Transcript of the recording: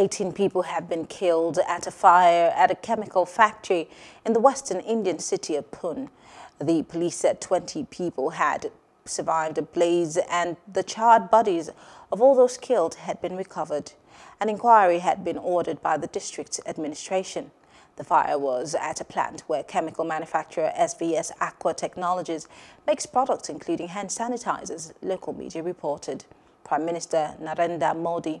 18 people have been killed at a fire at a chemical factory in the western Indian city of Pune. The police said 20 people had survived a blaze and the charred bodies of all those killed had been recovered. An inquiry had been ordered by the district administration. The fire was at a plant where chemical manufacturer SVS Aqua Technologies makes products including hand sanitizers, local media reported. Prime Minister Narendra Modi